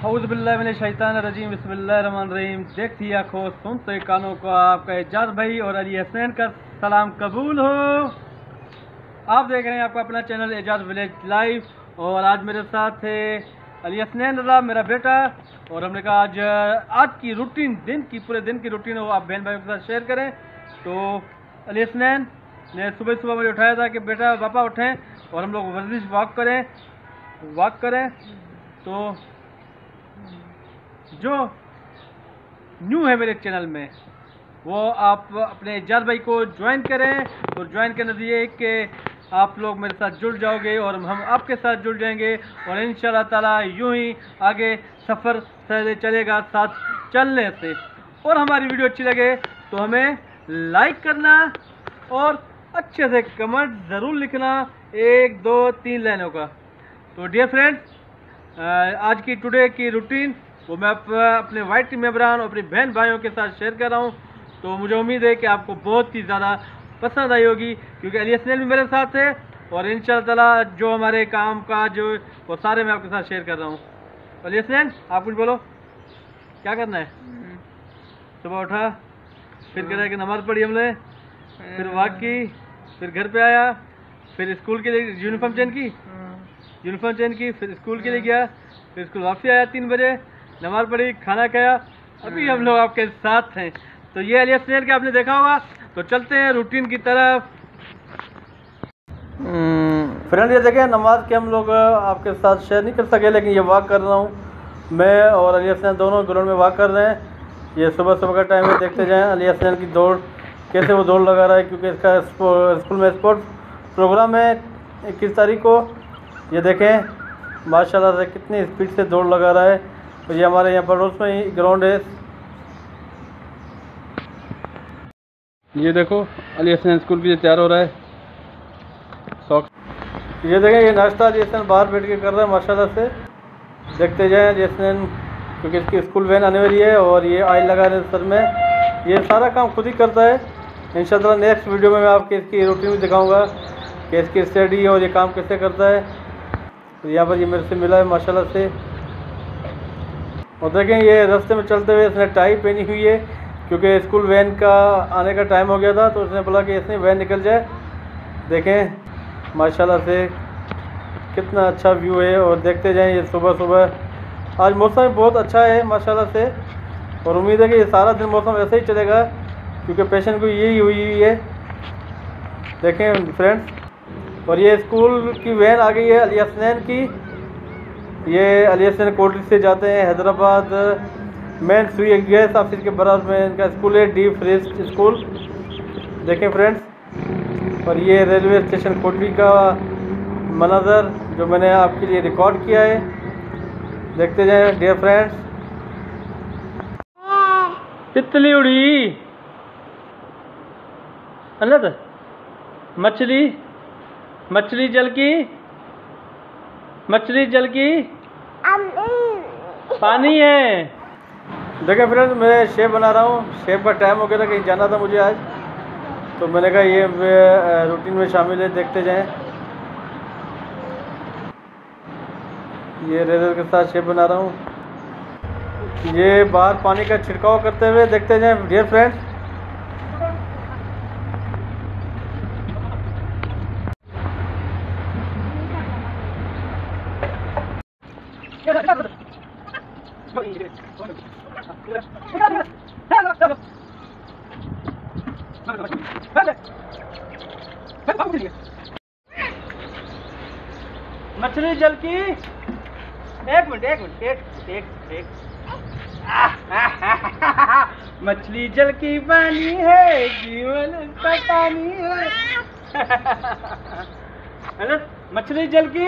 हौज़बिल्लाशैतानरजीम बसमीम देखती आँखों सुनते कानों को आपका एजाज भाई और अली हसनैन का सलाम कबूल हो। आप देख रहे हैं आपका अपना चैनल एजाज विलेज लाइव और आज मेरे साथ है अली हसनैन रजा मेरा बेटा और हमने कहा आज आज की रूटीन, दिन की, पूरे दिन की रूटीन हो, आप बहन भाई के साथ शेयर करें। तो अली हसनैन ने सुबह सुबह मुझे उठाया था कि बेटा, पापा उठें और हम लोग वर्जिश वॉक करें वॉक करें। तो जो न्यू है मेरे चैनल में, वो आप अपने एजाज भाई को ज्वाइन करें और ज्वाइन करने दिए कि आप लोग मेरे साथ जुड़ जाओगे और हम आपके साथ जुड़ जाएँगे और इन ताला यूँ ही आगे सफ़र चलेगा, साथ चलने से। और हमारी वीडियो अच्छी लगे तो हमें लाइक करना और अच्छे से कमेंट ज़रूर लिखना एक, दो, तीन लाइनों का। तो डियर फ्रेंड्स आज की टुडे की रूटीन वो मैं अपने वाइट टीम मेम्बरान और अपनी बहन भाइयों के साथ शेयर कर रहा हूँ। तो मुझे उम्मीद है कि आपको बहुत ही ज़्यादा पसंद आई होगी क्योंकि अली हसनैन भी मेरे साथ है और इन जो हमारे काम काज जो वो सारे मैं आपके साथ शेयर कर रहा हूँ। अली हसनैन आप कुछ बोलो। क्या करना है? सुबह उठा फिर कह कि नमाज़ पढ़ी हमने फिर वाक की फिर घर पे आया फिर स्कूल के लिए यूनिफॉर्म चेंज की यूनिफॉर्म चेंज की फिर स्कूल के लिए गया फिर स्कूल वापसी आया तीन बजे नमाज़ पढ़ी, खाना खाया, अभी हम लोग आपके साथ हैं। तो ये अलिया स्नेर के आपने देखा होगा। तो चलते हैं रूटीन की तरफ़। फ्रेंड ये देखें, नमाज़ के हम लोग आपके साथ शेयर नहीं कर सके, लेकिन ये वॉक कर रहा हूँ। मैं और अली हसनैन दोनों ग्राउंड में वॉक कर रहे हैं। ये सुबह सुबह का टाइम है, देखते जाएँ, अली हसनैन की दौड़, कैसे वो दौड़ लगा रहा है, क्योंकि इसका स्कूल में स्पोर्ट्स प्रोग्राम है इक्कीस तारीख को। ये देखें, माशाल्लाह से कितनी स्पीड से दौड़ लगा रहा है। ये हमारे यहाँ पड़ोस में ही ग्राउंड है। ये देखो, अली हसन स्कूल लिए तैयार हो रहा है। ये देखें, ये नाश्ता अली हसन बाहर बैठ के कर रहा है, माशाल्लाह से। देखते जाएँ अली हसन, क्योंकि इसकी स्कूल वैन आने वाली है और ये आयल लगा रहे सर में। ये सारा काम खुद ही करता है। इन नेक्स्ट वीडियो में मैं आपकी इसकी रूटीन भी दिखाऊँगा, कि इसकी स्टडी और ये काम कैसे करता है। तो यहाँ पर ये मेरे से मिला है, माशाल्लाह से। और देखें, ये रास्ते में चलते हुए इसने टाई पहनी हुई है, क्योंकि स्कूल वैन का आने का टाइम हो गया था तो उसने बोला कि इसने वैन निकल जाए। देखें, माशाल्लाह से कितना अच्छा व्यू है, और देखते जाएँ ये सुबह सुबह। आज मौसम बहुत अच्छा है, माशाल्लाह से, और उम्मीद है कि ये सारा दिन मौसम ऐसे ही चलेगा, क्योंकि पेशेंट को यही हुई है। देखें फ्रेंड्स और ये स्कूल की वैन आ गई है, अली हसनैन की। ये अली हसन कोटली से जाते हैं Hyderabad main Sui gas office के बराबर में इनका स्कूल है, डी फ्रेस्ट स्कूल। देखें फ्रेंड्स, और ये रेलवे स्टेशन कोटली का मनाजर, जो मैंने आपके लिए रिकॉर्ड किया है। देखते जाएँ डियर फ्रेंड्स तितली उड़ी। अल्लाह मछली मछली जल की। मछली जल की? पानी है। देखें फ्रेंड्स मैं शेप बना रहा हूँ। शेप का टाइम हो गया था कहीं जाना था मुझे आज। तो मैंने कहा ये रूटीन में शामिल है देखते जाएँ। ये रेजर के साथ शेप बना रहा हूँ। ये बाहर पानी का छिड़काव करते हुए देखते जाएँ। डियर फ्रेंड्स मछली जल की। एक मिनट एक मिनट, एक एक एक मछली जल की पानी है, जीवन का पानी है। मछली जल की।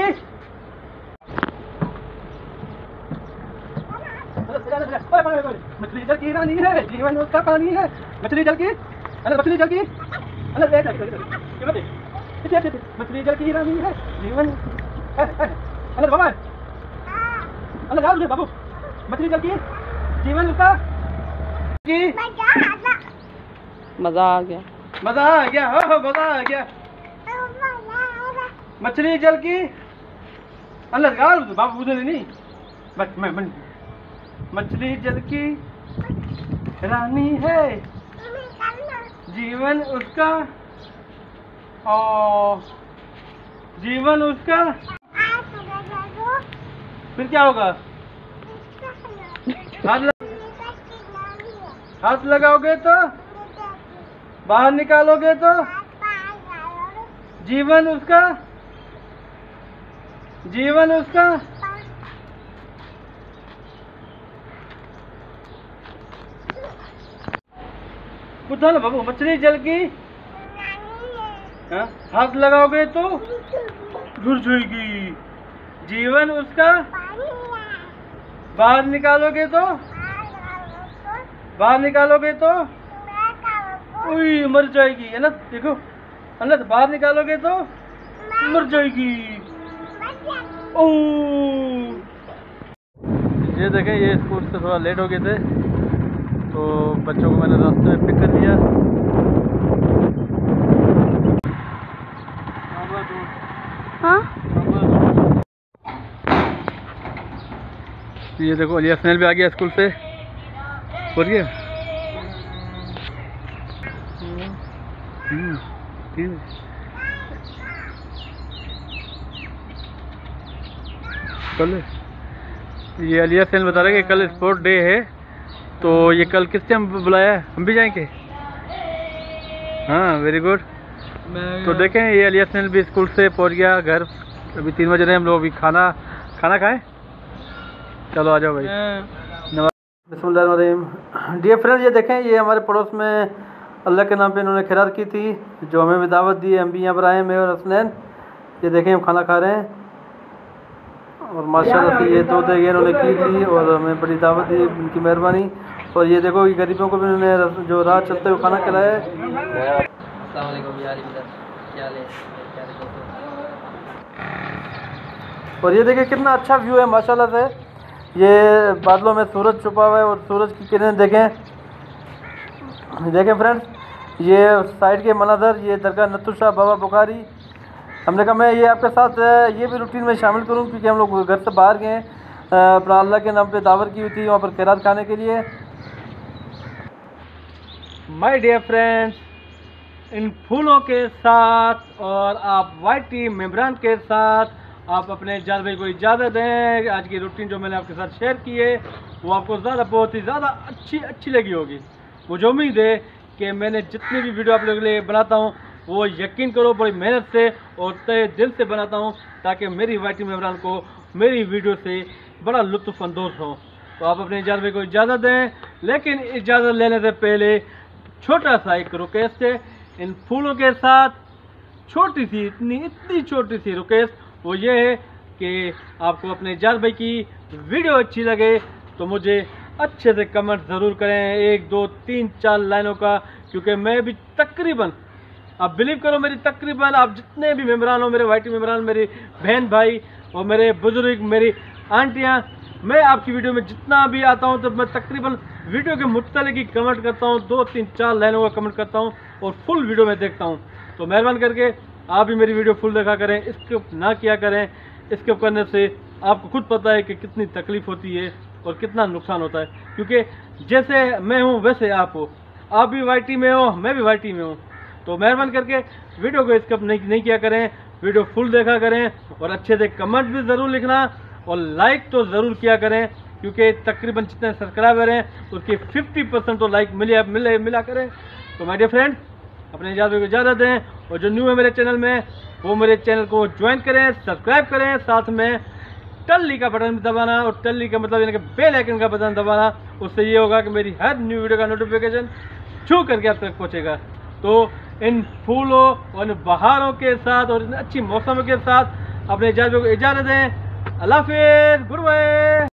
मछली जल की रानी है, जीवन उसका पानी है। मछली जल की। मछली जल की। अरे मछली जल की रानी है। जीवन अरे बाबा अरे राम बाबू मछली जल की जीवन उसका। की मज़ा आ गया। मज़ा आ गया हो हो मज़ा आ गया। मछली जल की अल्लाह गाल बाबू उधर नहीं बस मैं मैं मछली जल की रानी है। जीवन उसका और जीवन उसका। फिर क्या होगा? हाथ. हाथ लगाओगे तो? बाहर निकालोगे तो? जीवन उसका? जीवन उसका? पूछो बाबू, मछली जल की हाँ? हाथ लगाओगे तो? जाएगी जीवन उसका? बाहर निकालोगे तो? बाहर निकालोगे तो? उई, मर जाएगी, है ना? देखो है ना बाहर निकालोगे तो? मर जाएगी। ओ! ये देखें, ये स्कूल से थोड़ा लेट हो गए थे। तो बच्चों को मैंने रास्ते में पिक कर दिया। हाँ? ये देखो अलिया स्नेल भी आ गया स्कूल से। बोलिए हम्म, कल ये अलिया सेन बता रहे कि कल स्पोर्ट डे है। तो ये कल किस टाइम बुलाया? हम भी जाएँगे? हाँ वेरी गुड तो देखें ये अलिया स्नेल भी स्कूल से पहुँच गया घर। अभी तीन बजे रहे हम लोग अभी खाना खाना खाएँ? चलो आ जाओ भाई। बिस्मिल्लाहिर्रहमानिर्रहीम। डियर फ्रेंड्स ये देखें ये हमारे पड़ोस में अल्लाह के नाम पे इन्होंने खैरात की थी जो हमें भी दावत दी है हम भी यहाँ पर आए हैं मैं और हसनैन ये देखें हम खाना खा रहे हैं। और माशाल्लाह से ये दो देगे इन्होंने की थी और हमें बड़ी दावत दी उनकी मेहरबानी। और ये देखो कि गरीबों को भी इन्होंने जो राह चलते हुए खाना खिलाया और ये देखिए कितना अच्छा व्यू है माशाल्लाह से। ये बादलों में सूरज छुपा हुआ है और सूरज की किरणें देखें। देखें फ्रेंड्स ये साइड के मनाजर ये दरगाह नत्थु शाह बाबा बुखारी हमने कहा, मैं ये आपके साथ ये भी रूटीन में शामिल करूँ क्योंकि हम लोग घर से बाहर गए अपना अल्लाह के नाम पे दावत की हुई थी वहाँ पर खैरात खाने के लिए। माय डियर फ्रेंड्स इन फूलों के साथ और आप वाइट टीम मेम्बरान के साथ आप अपने जाद भाई को इजाज़त दें। आज की रूटीन जो मैंने आपके साथ शेयर की है, वो आपको ज़्यादा, बहुत ही ज़्यादा अच्छी अच्छी लगी होगी। मुझे उम्मीद है कि मैंने जितनी भी वीडियो आप लोगों के लिए बनाता हूँ वो यकीन करो, बड़ी मेहनत से और तय दिल से बनाता हूँ ताकि मेरी वाइट मेहमान को, मेरी वीडियो से बड़ा लुत्फ़ अंदोज़ हो। तो आप अपने भाई को इजाज़त दें, लेकिन इजाज़त लेने से पहले छोटा सा एक रिक्वेस्ट है। इन फूलों के साथ छोटी सी, इतनी इतनी छोटी सी रिक्वेस्ट वो ये है कि आपको अपने जाल भाई की वीडियो अच्छी लगे तो मुझे अच्छे से कमेंट ज़रूर करें। एक, दो, तीन, चार लाइनों का, क्योंकि मैं भी तकरीबन आप बिलीव करो, मेरी तकरीबन आप जितने भी मेम्बरान हो, मेरे वाइटी मेम्बरान मेरी बहन भाई और मेरे बुज़ुर्ग, मेरी आंटियाँ, मैं आपकी वीडियो में जितना भी आता हूँ तो मैं तकरीबन वीडियो के मुतल की कमेंट करता हूँ, दो, तीन, चार लाइनों का कमेंट करता हूँ और फुल वीडियो में देखता हूँ। तो मेहरबान करके आप भी मेरी वीडियो फुल देखा करें स्किप ना किया करें स्किप करने से आपको खुद पता है कि कितनी तकलीफ़ होती है और कितना नुकसान होता है। क्योंकि जैसे मैं हूँ, वैसे आप हो। आप भी वाईटी में हो, मैं भी वाईटी में हूँ। तो मेहरबान करके वीडियो को स्किप नहीं नहीं किया करें, वीडियो फुल देखा करें और अच्छे से कमेंट भी ज़रूर लिखना और लाइक तो ज़रूर किया करें, क्योंकि तकरीबन जितने सब्सक्राइबर हैं उसके 50 परसेंट तो लाइक मिले मिले, मिला करें। तो माय डियर फ्रेंड अपने इजाज़त को इजाज़त दें और जो न्यू है मेरे चैनल में, वो मेरे चैनल को ज्वाइन करें सब्सक्राइब करें, साथ में टल्ली का बटन दबाना और टल्ली का मतलब यानी कि बेल आइकन का बटन दबाना, उससे ये होगा कि मेरी हर न्यू वीडियो का नोटिफिकेशन छू करके आप तक पहुँचेगा। तो इन फूलों और इन बहारों के साथ और इन अच्छी मौसम के साथ अपने इजाज़त को इजाज़त दें। अल्लाह हाफिज़ बाय